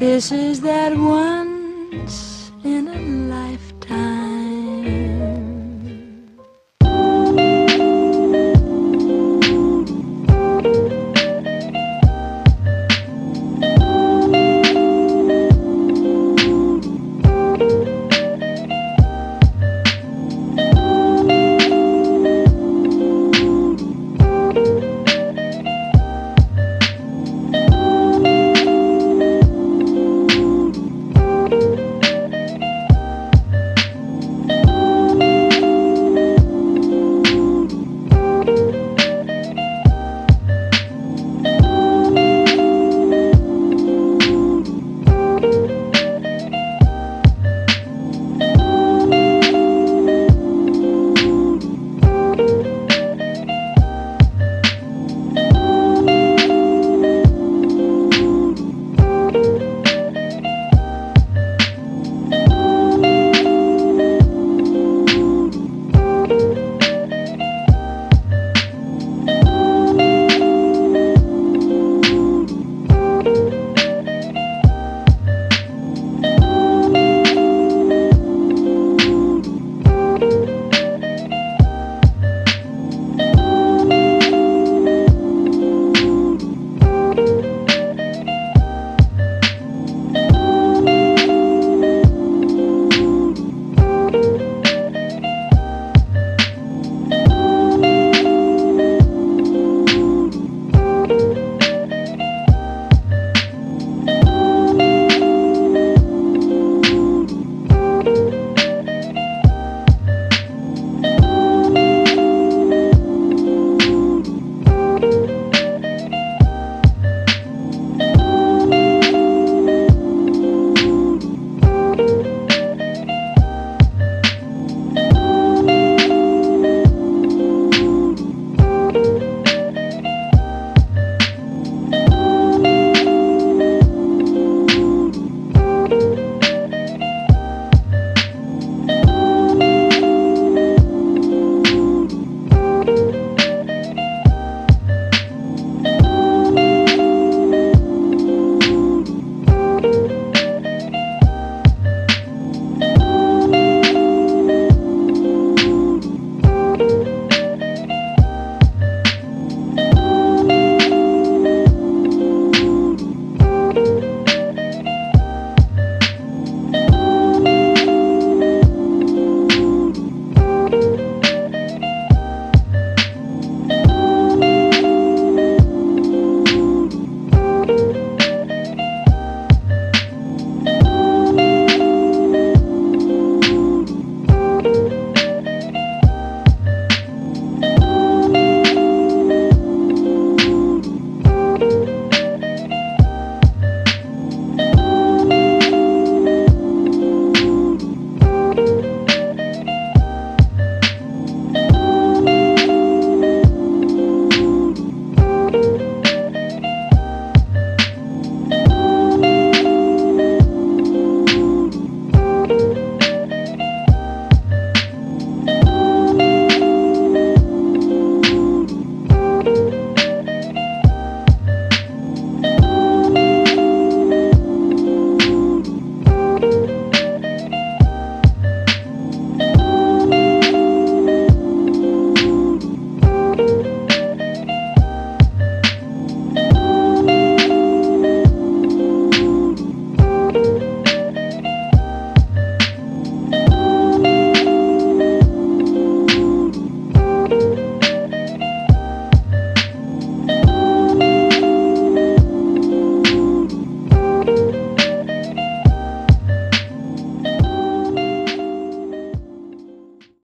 This is that once in a